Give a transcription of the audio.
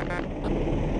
ハハハハ!